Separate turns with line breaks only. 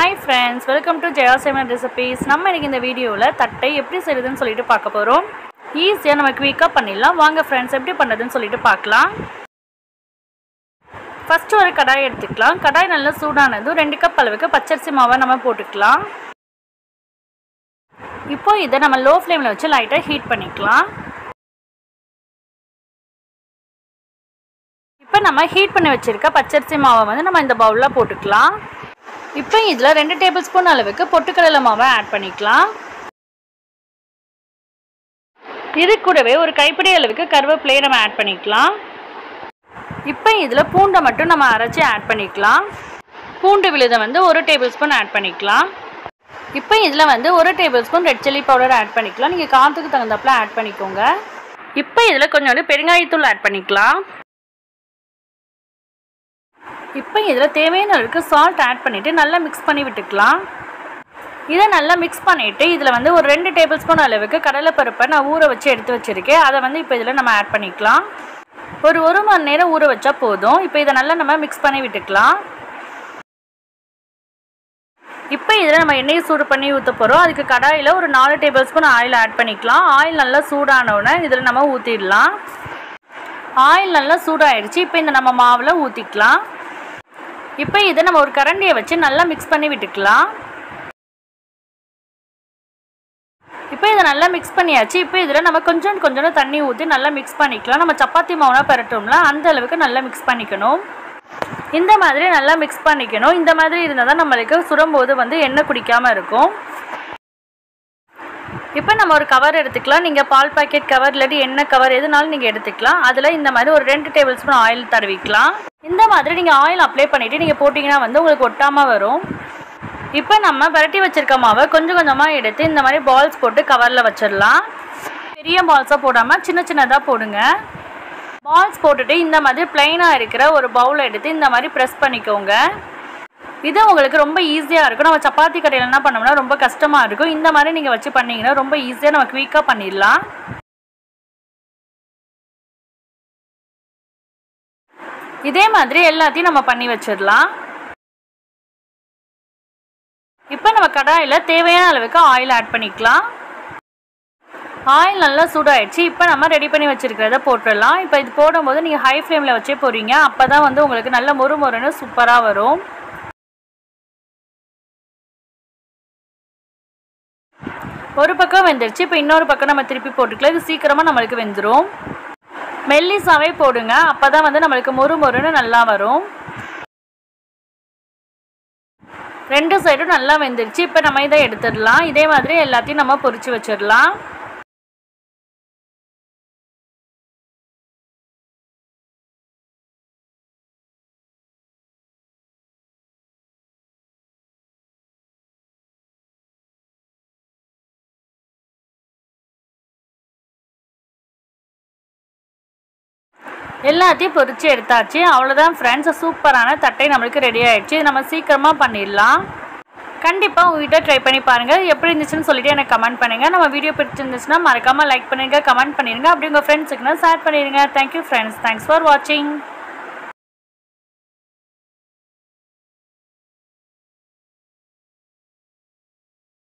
Hi friends welcome to Jaya seven recipes நம்ம இன்றைக்கி இந்த வீடியோவில் தட்டை எப்படி செய்யுதுன்னு சொல்லிட்டு பார்க்க போகிறோம் ஈஸியாக நம்ம குயிக்காக பண்ணிடலாம். வாங்க ஃப்ரெண்ட்ஸ் எப்படி பண்ணுறதுன்னு சொல்லிட்டு பார்க்கலாம். ஃபஸ்ட்டு ஒரு கடாய் எடுத்துக்கலாம். கடாய் நல்லா சூடானதும் ரெண்டு கப் அளவுக்கு பச்சரிசி மாவை நம்ம போட்டுக்கலாம். இப்போ இதை நம்ம லோ ஃப்ளேமில் வச்சு லைட்டாக ஹீட் பண்ணிக்கலாம். இப்போ நம்ம ஹீட் பண்ணி வச்சுருக்க பச்சரிசி மாவை வந்து நம்ம இந்த பவுலில் போட்டுக்கலாம். இப்போ இதில் ரெண்டு டேபிள் ஸ்பூன் அளவுக்கு பொட்டுக்கடலை மாவை ஆட் பண்ணிக்கலாம். இது கூடவே ஒரு கைப்பிடி அளவுக்கு கருவேப்பிலையை நம்ம ஆட் பண்ணிக்கலாம். இப்போ இதில் பூண்டை மட்டும் நம்ம அரைச்சி ஆட் பண்ணிக்கலாம். பூண்டு விழுதை வந்து ஒரு டேபிள் ஸ்பூன் ஆட் பண்ணிக்கலாம். இப்போ இதில் வந்து ஒரு tablespoon red chilli powder add பண்ணிக்கலாம். நீங்கள் காற்றுக்கு தகுந்தாப்பில் ஆட் பண்ணிக்கோங்க. இப்போ இதில் கொஞ்சோண்டு பெருங்காயத்தூள் ஆட் பண்ணிக்கலாம். இப்போ இதில் தேவையான அளவுக்கு சால்ட் ஆட் பண்ணிவிட்டு நல்லா மிக்ஸ் பண்ணி விட்டுக்கலாம். இதை நல்லா மிக்ஸ் பண்ணிவிட்டு இதில் வந்து ஒரு ரெண்டு டேபிள் ஸ்பூன் அளவுக்கு கடலைப்பருப்பை நான் ஊற வச்சு எடுத்து வச்சுருக்கேன். அதை வந்து இப்போ இதில் நம்ம ஆட் பண்ணிக்கலாம். ஒரு ஒரு மணி நேரம் ஊற வச்சா போதும். இப்போ இதை நல்லா நம்ம மிக்ஸ் பண்ணி விட்டுக்கலாம். இப்போ இதில் நம்ம எண்ணெயை சூடு பண்ணி ஊற்ற போகிறோம் அதுக்கு கடாயில் ஒரு நாலு டேபிள் ஸ்பூன் ஆயில் ஆட் பண்ணிக்கலாம். ஆயில் நல்லா சூடானவுடனே இதில் நம்ம ஊற்றிடலாம் ஆயில் நல்லா சூடாயிடுச்சு இப்போ இந்த நம்ம மாவில் ஊற்றிக்கலாம் இப்போ இதை நம்ம ஒரு கரண்டியை வச்சு நல்லா மிக்ஸ் பண்ணி விட்டுக்கலாம். இப்போ இதை நல்லா மிக்ஸ் பண்ணியாச்சு. இப்போ இதில் நம்ம கொஞ்சம் கொஞ்சம் தண்ணி ஊற்றி நல்லா மிக்ஸ் பண்ணிக்கலாம். நம்ம சப்பாத்தி மாவுனா பரட்டோம்ல அந்த அளவுக்கு நல்லா மிக்ஸ் பண்ணிக்கணும். இந்த மாதிரி நல்லா மிக்ஸ் பண்ணிக்கணும். இந்த மாதிரி இருந்தால் தான் நம்மளுக்கு சுடும்போது வந்து எண்ணெய் குடிக்காமல் இருக்கும். இப்போ நம்ம ஒரு கவர் எடுத்துக்கலாம். நீங்கள் பால் பாக்கெட் கவர் இல்லாட்டி எண்ணெய் கவர் எதுனாலும் நீங்கள் எடுத்துக்கலாம். அதில் இந்த மாதிரி ஒரு ரெண்டு டேபிள் ஸ்பூன் ஆயில் தடவிக்கலாம் இந்த மாதிரி நீங்கள் ஆயில் அப்ளை பண்ணிவிட்டு நீங்கள் போட்டிங்கன்னா வந்து உங்களுக்கு ஒட்டாமல் வரும். இப்போ நம்ம விரட்டி வச்சிருக்க மாவை கொஞ்சம் கொஞ்சமாக எடுத்து இந்த மாதிரி பால்ஸ் போட்டு கவரில் வச்சிடலாம். பெரிய பால்ஸாக போடாமல் சின்ன சின்னதாக போடுங்க. பால்ஸ் போட்டுட்டு இந்த மாதிரி பிளைனாக இருக்கிற ஒரு பவுலை எடுத்து இந்த மாதிரி ப்ரெஸ் பண்ணிக்கோங்க. இது உங்களுக்கு ரொம்ப ஈஸியாக இருக்கும். நம்ம சப்பாத்தி கடையில் என்ன பண்ணோம்னா ரொம்ப கஷ்டமாக இருக்கும். இந்த மாதிரி நீங்கள் வச்சு பண்ணிங்கன்னா ரொம்ப ஈஸியாக நம்ம குயிக்காக பண்ணிடலாம். இதே மாதிரி எல்லாத்தையும் நம்ம பண்ணி வச்சிடலாம். இப்போ நம்ம கடாயில் தேவையான அளவுக்கு ஆயில் ஆட் பண்ணிக்கலாம். ஆயில் நல்லா சூடாயிடுச்சு. இப்போ நம்ம ரெடி பண்ணி வச்சுருக்கிறத போட்டுடலாம். இப்போ இது போடும்போது நீங்கள் ஹை ஃப்ளேமில் வச்சே போகிறீங்க அப்போ தான் வந்து உங்களுக்கு நல்ல மொறு மொறுன்னு சூப்பராக வரும். ஒரு பக்கம் வெந்துருச்சு. இப்போ இன்னொரு பக்கம் நம்ம திருப்பி போட்டுக்கலாம். இது சீக்கிரமாக நம்மளுக்கு வெந்துடும் மெல்லிசாவே போடுங்க. அப்போ தான் வந்து நம்மளுக்கு மொறு மொறுன்னு நல்லா வரும். ரெண்டு சைடும் நல்லா வெந்துருச்சு. இப்போ நம்ம இதை எடுத்துடலாம். இதே மாதிரி எல்லாத்தையும் நம்ம பொரிச்சு வச்சிடலாம். எல்லாத்தையும் பொறிச்சு எடுத்தாச்சு. அவ்வளோதான் ஃப்ரெண்ட்ஸ் சூப்பரான தட்டை நம்மளுக்கு ரெடி ஆகிடுச்சு நம்ம சீக்கிரமாக பண்ணிடலாம். கண்டிப்பாக உங்கள் வீட்டை ட்ரை பண்ணி பாருங்கள் எப்படி இருந்துச்சுன்னு சொல்லிட்டு எனக்கு கமெண்ட் பண்ணுங்கள் நம்ம வீடியோ பிடிச்சிருந்துச்சுன்னா மறக்காமல் லைக் பண்ணிடுங்க கமெண்ட் பண்ணிடுங்க அப்படி உங்கள் ஃப்ரெண்ட்ஸுக்குன்னா ஷேர் பண்ணிடுங்க thank you friends thanks for வாட்சிங்